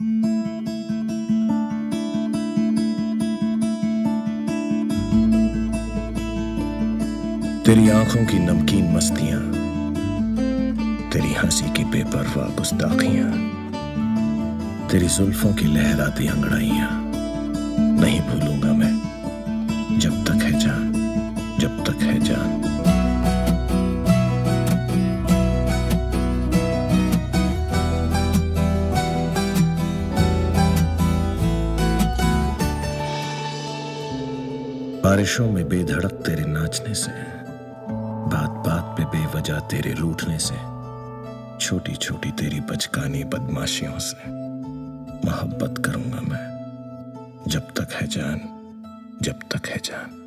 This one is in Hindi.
तेरी आँखों की नमकीन मस्तियाँ, तेरी हँसी की बेपरवाह गुस्ताखियाँ, तेरी जुल्फों की लहराती अंगड़ाइयाँ। बारिशों में बेधड़क तेरे नाचने से बात बात पे बेवजह तेरे रूठने से छोटी छोटी तेरी बचकानी बदमाशियों से मोहब्बत करूँगा मैं, जब तक है जान, जब तक है जान।